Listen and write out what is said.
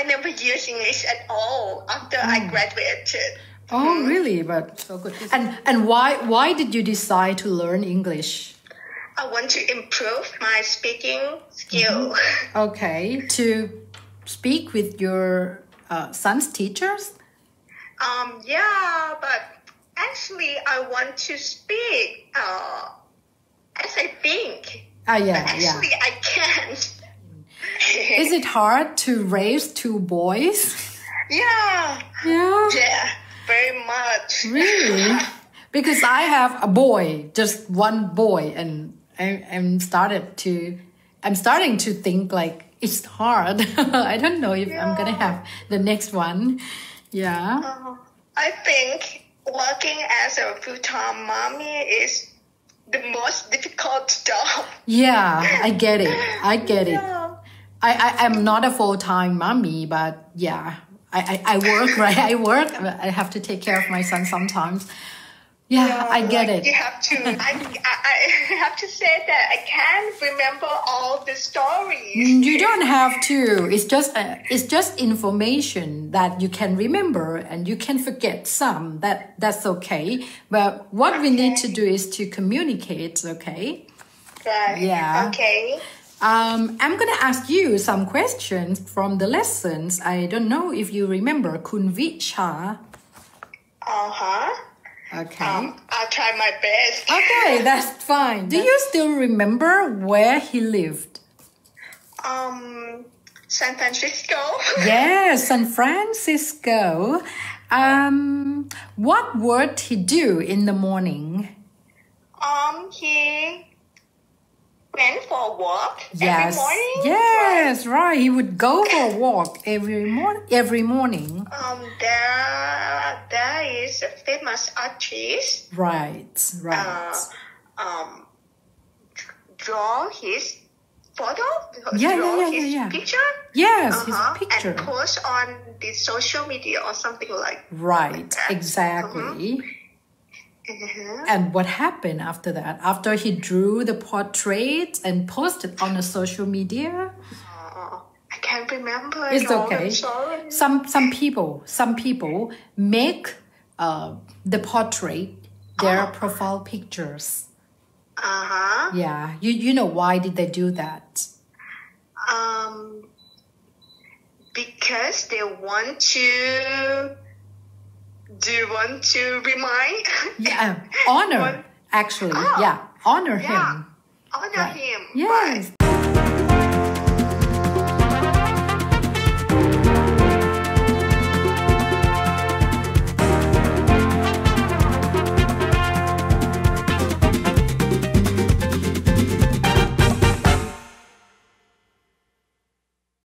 I never used English at all after I graduated. Oh, really? But so good. And and why why did you decide to learn English? I want to improve my speaking skill. Okay, to speak with your uh, son's teachers. Um, yeah, but actually, I want to speak uh, as I think. Ah, yeah, But yeah. actually, I can't. Is it hard to raise two boys? yeah, Yeah. yeah, very much. Really? Because I have a boy, just one boy, and I, I'm started to, I'm starting to think like it's hard. I don't know if I'm gonna have the next one. Yeah. Uh, I think working as a full-time mommy is the most difficult job. Yeah, I get it. I get it. I, I I'm not a full time mommy, but yeah, I, I, I work right. I work. I have to take care of my son sometimes. Yeah, I get like it. You have to. I, I, have to say that I can't remember all the stories. You don't have to. It's just uh, it's just information that you can remember and you can forget some. That that's okay. But what we need to do is to communicate. Okay. Right. Yeah. Okay. Um, I'm gonna ask you some questions from the lessons. I don't know if you remember Kun Vicha. Uh huh. Okay. Um, I'll try my best. Okay, that's fine. Do you still remember where he lived? Um, San Francisco. Yes, San Francisco. Um, what would he do in the morning? um, he went for a walk Yes. every morning. Yes, right. He would go for a walk every morning. Every morning. Um, there, there is a famous artist. Right. Uh, Right. um, draw his photo. Yeah, draw yeah, yeah, his yeah, yeah. picture. Yes, Uh-huh, his picture. And post on the social media or something like. Right. Exactly. Mhm. And what happened after that? After he drew the portrait and posted on the social media? Uh, I can't remember. it It's all, okay. Some some people some people make uh, the portrait their profile pictures. Uh huh. Yeah, you you know why did they do that? Um, because they want to. Do you want to be remind? Yeah, honor actually. Oh, yeah, honor yeah. him. Honor Right. him. Yes,